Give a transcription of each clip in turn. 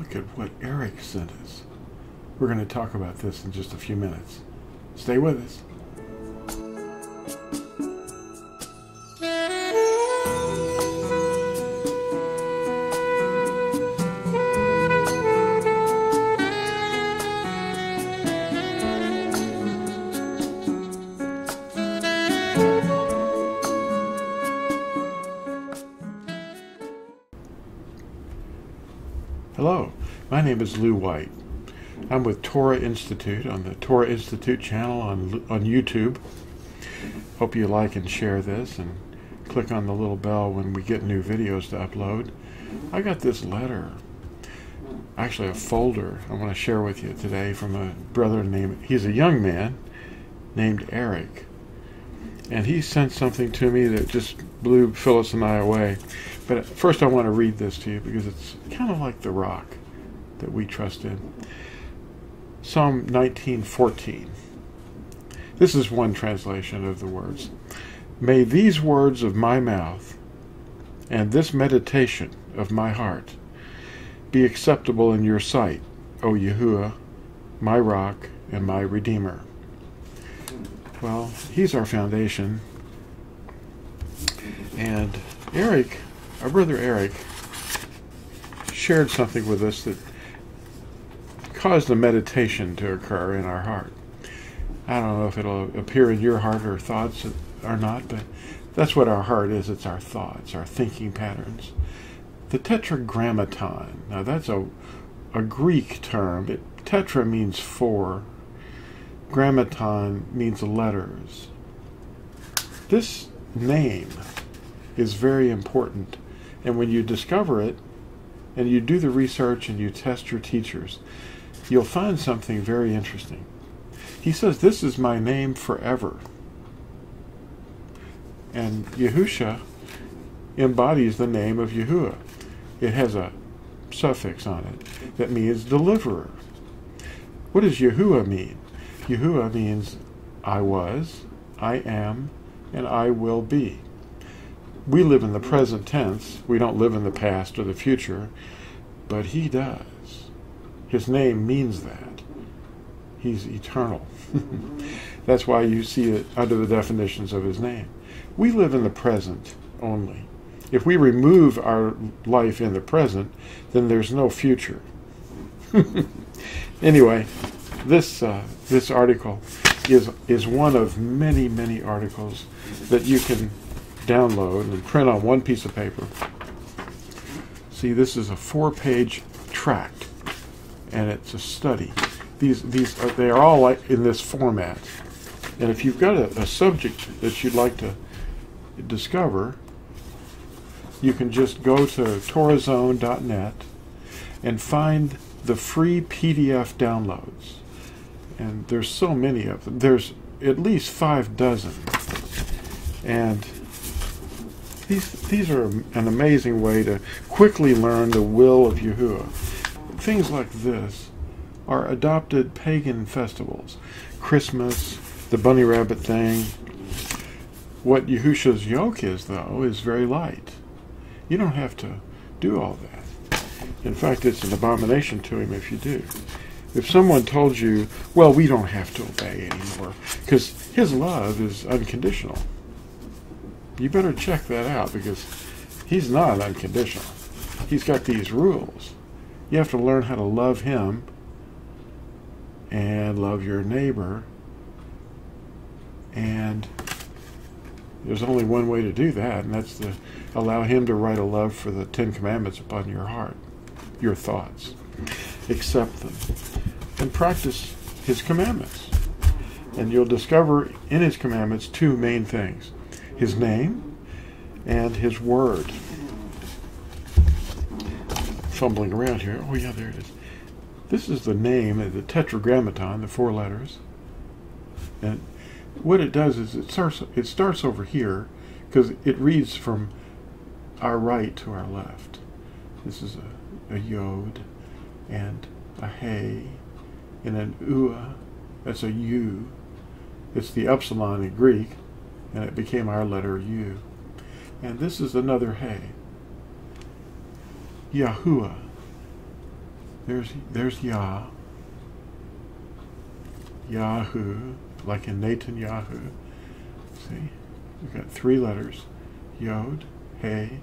look at what Eric sent us. We're going to talk about this in just a few minutes. Stay with us. My name is Lew White. I'm with Torah Institute on the Torah Institute channel on on YouTube. Hope you like and share this and click on the little bell when we get new videos to upload. I got this letter, actually a folder I want to share with you today from a brother named, he's a young man named Eric. And he sent something to me that just blew Phyllis and I away. But first I want to read this to you because it's kind of like the rock that we trust in. Psalm 19:14. This is one translation of the words. May these words of my mouth and this meditation of my heart be acceptable in your sight, O Yahuwah, my rock and my redeemer. Well, he's our foundation. And Eric, our brother Eric, shared something with us that caused a meditation to occur in our heart. I don't know if it'll appear in your heart or thoughts or not, but that's what our heart is. It's our thoughts, our thinking patterns. The tetragrammaton. Now that's a a Greek term. It, tetra means four. Grammaton means letters. This name is very important, and when you discover it, and you do the research and you test your teachers, you'll find something very interesting. He says, This is my name forever. And Yahusha embodies the name of Yahuwah. It has a suffix on it that means deliverer. What does Yahuwah mean? Yahuwah means I was, I am, and I will be. We live in the present tense. We don't live in the past or the future, but he does. His name means that. He's eternal. That's why you see it under the definitions of his name. We live in the present only. If we remove our life in the present, then there's no future. anyway, this uh, this article is is one of many many articles that you can download and print on one piece of paper. See, this is a four-page tract, and it's a study. These these are, they are all like in this format. And if you've got a, a subject that you'd like to discover, you can just go to torahzone.net and find the free PDF downloads. And there's so many of them. There's at least five dozen. And these, these are an amazing way to quickly learn the will of Yahuwah. Things like this are adopted pagan festivals. Christmas, the bunny rabbit thing. What Yahusha's yoke is, though, is very light. You don't have to do all that. In fact, it's an abomination to him if you do. If someone told you, well, we don't have to obey anymore, because his love is unconditional, you better check that out because he's not unconditional. He's got these rules. You have to learn how to love him and love your neighbor. And there's only one way to do that, and that's to allow him to write a love for the Ten Commandments upon your heart, your thoughts. Accept them and practice his commandments. And you'll discover in his commandments two main things his name and his word. Fumbling around here. Oh, yeah, there it is. This is the name, of the tetragrammaton, the four letters. And what it does is it starts it starts over here because it reads from our right to our left. This is a, a yod and a hey and an ua. That's a u. It's the upsilon in Greek, and it became our letter u. And this is another hey. Yahuwah. There's there's Yah. Yahoo, like in Netanyahu. See, we've got three letters: Yod, Hey,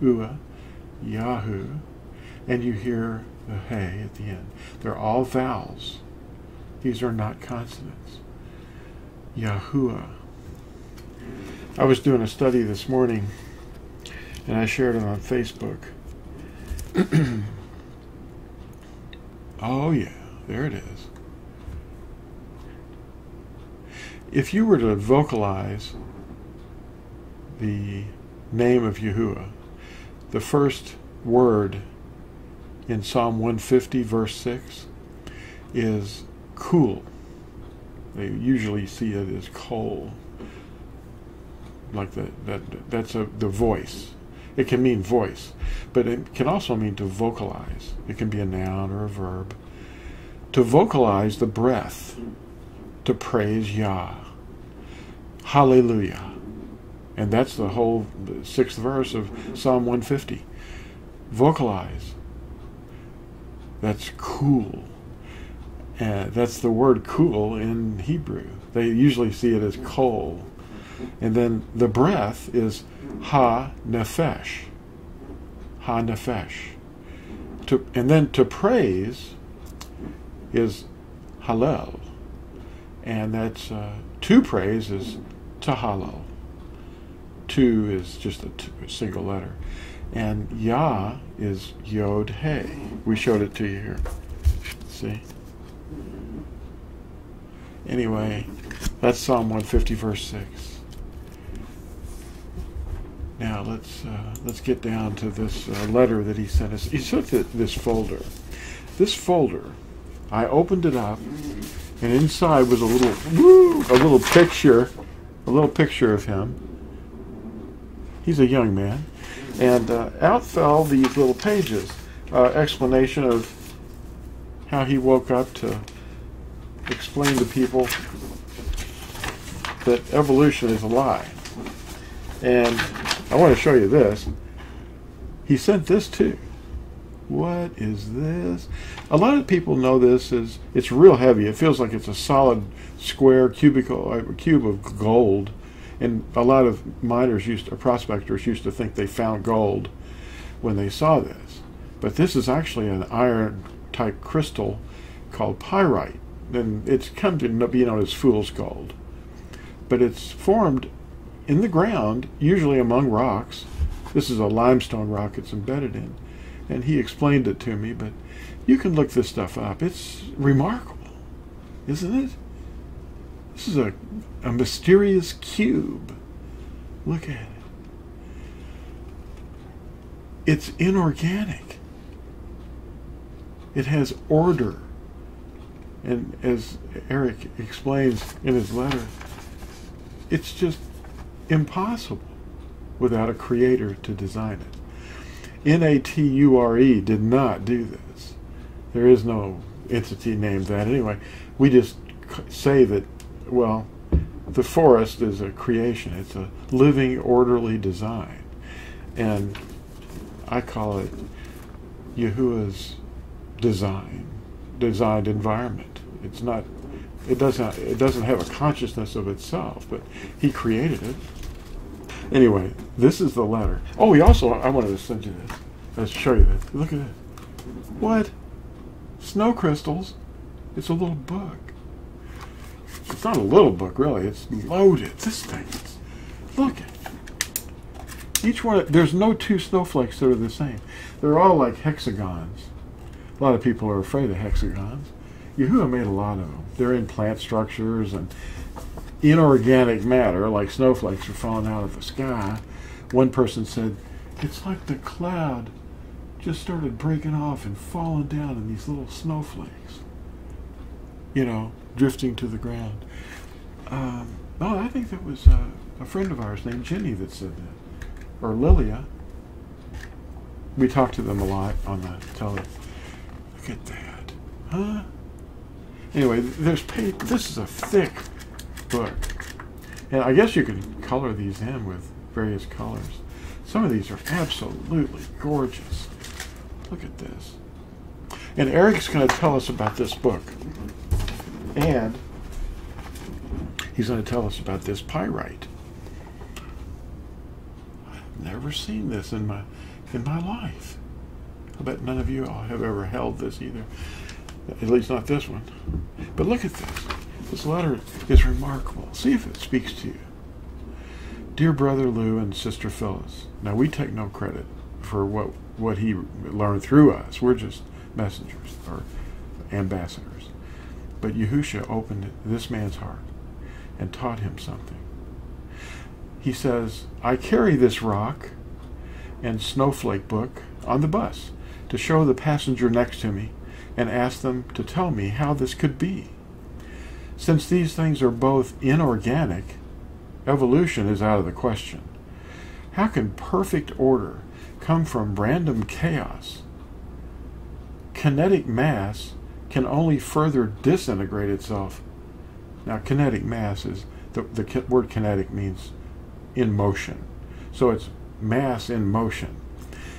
Ua, Yahoo, and you hear the Hey at the end. They're all vowels. These are not consonants. Yahuwah. I was doing a study this morning, and I shared it on Facebook. oh yeah, there it is. If you were to vocalize the name of Yahuwah, the first word in Psalm 150, verse 6, is cool. They usually see it as coal. Like the, that, that's a, the voice. It can mean voice, but it can also mean to vocalize. It can be a noun or a verb. To vocalize the breath, to praise Yah. Hallelujah. And that's the whole sixth verse of Psalm 150. Vocalize. That's cool. Uh, that's the word cool in Hebrew. They usually see it as coal. And then the breath is ha nefesh. Ha nefesh. To, and then to praise is hallel. And that's uh, to praise is tahalal. To is just a, a single letter. And Yah is Yod Hey. We showed it to you here. See? Anyway, that's Psalm 150, verse 6. Now let's uh, let's get down to this uh, letter that he sent us. He sent this folder. This folder, I opened it up, and inside was a little woo, a little picture, a little picture of him. He's a young man, and uh, out fell these little pages, uh, explanation of how he woke up to explain to people that evolution is a lie. And I want to show you this. He sent this too. What is this? A lot of people know this as it's real heavy. It feels like it's a solid square cubical uh, cube of gold. And a lot of miners used to, prospectors used to think they found gold when they saw this. But this is actually an iron type crystal called pyrite and it's come to be known as fool's gold. But it's formed in the ground, usually among rocks. This is a limestone rock it's embedded in. And he explained it to me, but you can look this stuff up. It's remarkable, isn't it? This is a, a mysterious cube. Look at it. It's inorganic. It has order and as Eric explains in his letter, it's just impossible without a creator to design it. N-A-T-U-R-E did not do this. There is no entity named that anyway. We just say that, well, the forest is a creation. It's a living, orderly design. And I call it Yahuwah's design, designed environment. It's not. It doesn't. It doesn't have a consciousness of itself, but he created it. Anyway, this is the letter. Oh, he also. I wanted to send you this. Let's show you this. Look at this. What? Snow crystals. It's a little book. It's not a little book, really. It's loaded. This thing. Look at each one. There's no two snowflakes that are the same. They're all like hexagons. A lot of people are afraid of hexagons. Yahuwah made a lot of them. They're in plant structures and inorganic matter, like snowflakes are falling out of the sky. One person said, it's like the cloud just started breaking off and falling down in these little snowflakes, you know, drifting to the ground. Um, oh, I think that was uh, a friend of ours named Jenny that said that, or Lilia. We talked to them a lot on the tele. Look at that, huh? Anyway, there's page, this is a thick book. And I guess you can color these in with various colors. Some of these are absolutely gorgeous. Look at this. And Eric's going to tell us about this book. And he's going to tell us about this pyrite. I've never seen this in my in my life. I bet none of you all have ever held this either. At least not this one. But look at this. This letter is remarkable. See if it speaks to you. Dear Brother Lew and Sister Phyllis, now we take no credit for what, what he learned through us. We're just messengers or ambassadors. But Yahusha opened this man's heart and taught him something. He says, I carry this rock and snowflake book on the bus to show the passenger next to me and ask them to tell me how this could be. Since these things are both inorganic, evolution is out of the question. How can perfect order come from random chaos? Kinetic mass can only further disintegrate itself. Now, kinetic mass is the, the word kinetic means in motion. So it's mass in motion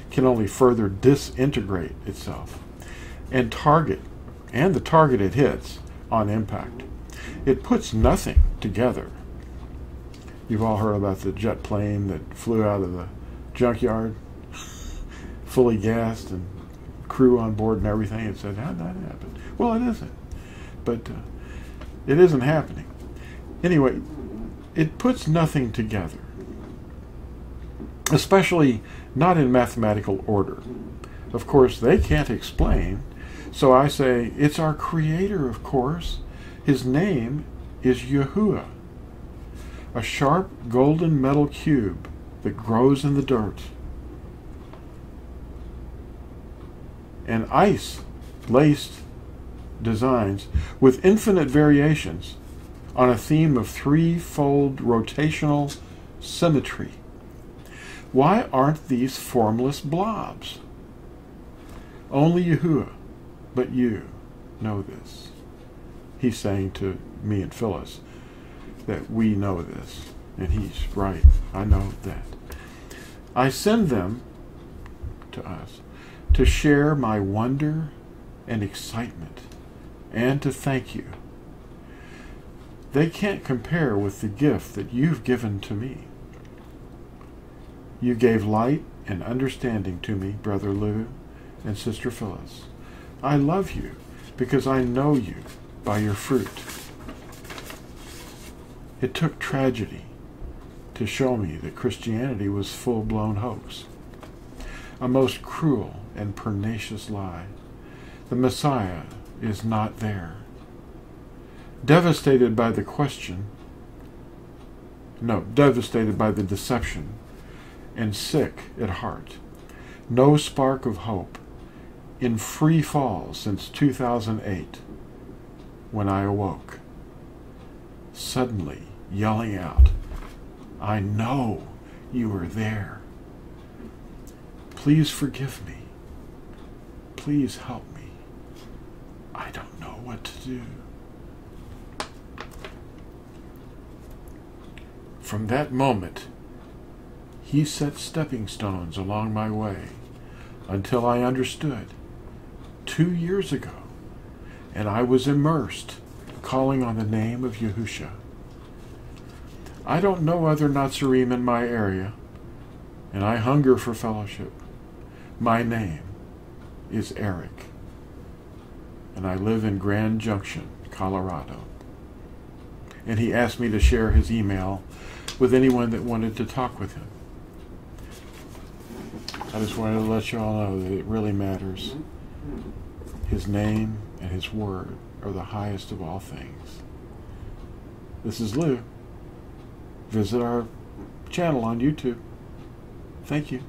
can only further disintegrate itself and target and the target it hits on impact. It puts nothing together. You've all heard about the jet plane that flew out of the junkyard, fully gassed and crew on board and everything, and said, How'd that happen? Well, it isn't. But uh, it isn't happening. Anyway, it puts nothing together, especially not in mathematical order. Of course, they can't explain, so I say, It's our Creator, of course. His name is Yahuwah, a sharp golden metal cube that grows in the dirt. And ice laced designs with infinite variations on a theme of threefold rotational symmetry. Why aren't these formless blobs? Only Yahuwah, but you, know this. He's saying to me and Phyllis that we know this. And he's right. I know that. I send them to us to share my wonder and excitement and to thank you. They can't compare with the gift that you've given to me. You gave light and understanding to me, Brother Lew and Sister Phyllis. I love you because I know you by your fruit. It took tragedy to show me that Christianity was full-blown hoax, a most cruel and pernicious lie. The Messiah is not there. Devastated by the question, no, devastated by the deception, and sick at heart. No spark of hope. In free fall since 2008, when I awoke. Suddenly yelling out, I know you are there. Please forgive me. Please help me. I don't know what to do. From that moment, he set stepping stones along my way until I understood two years ago, and I was immersed, calling on the name of Yahusha. I don't know other Nazarene in my area, and I hunger for fellowship. My name is Eric, and I live in Grand Junction, Colorado. And he asked me to share his email with anyone that wanted to talk with him. I just wanted to let you all know that it really matters. His name and his word are the highest of all things. This is Lew. Visit our channel on YouTube. Thank you.